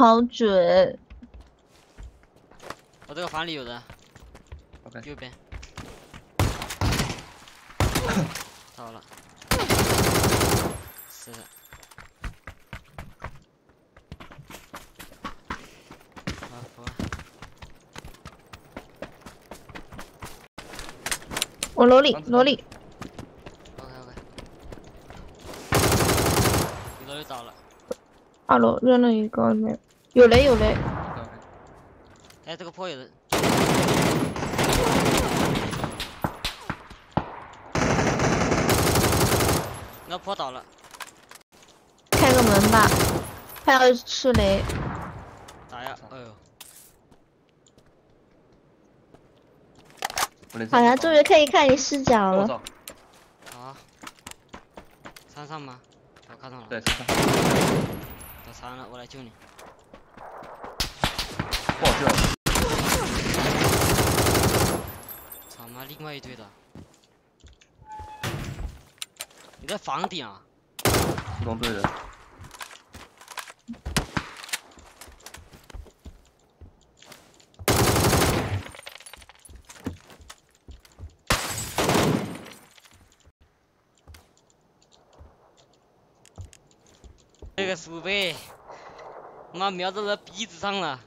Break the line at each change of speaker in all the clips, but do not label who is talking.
好准！
我这个房里有人。
OK，
右边。到了。是的。啊，服了。
我萝莉萝莉
，OK OK。一个就倒了。
二楼扔了一个没，有雷有雷
，OK OK，
哎，这个坡有人。那坡倒了，
开个门吧，他要吃雷，
打呀！哎呦，
好呀，终于可以看你视角了。
我操，
好。山上吗？我看到了。
对，山上，
我山了，我来救你。
不好救，
操妈，另外一队的。你在房顶啊？
不同队的，
这个鼠辈，妈瞄到了鼻子上了，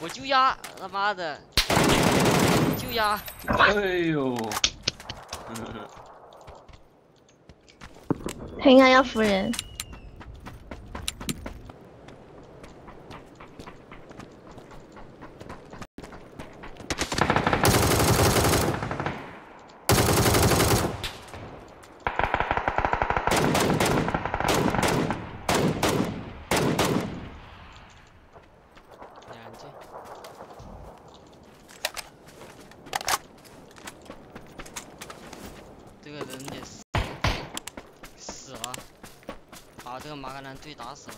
我就压，他妈的，就压。
哎呦，
他应该要扶人，
这个人也死死了，把这个马格南队打死了。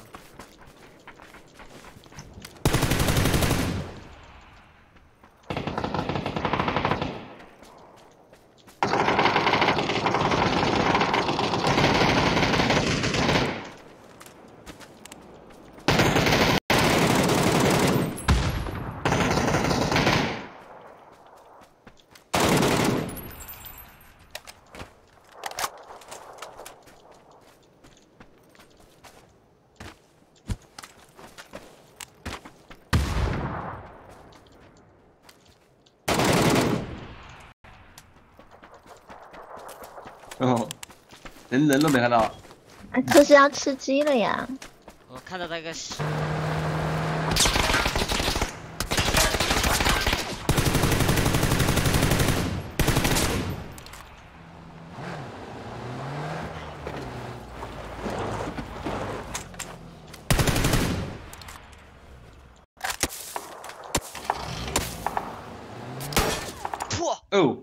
哦，连人都没看到，
啊这是要吃鸡了呀！
我看到那个是破，
哦，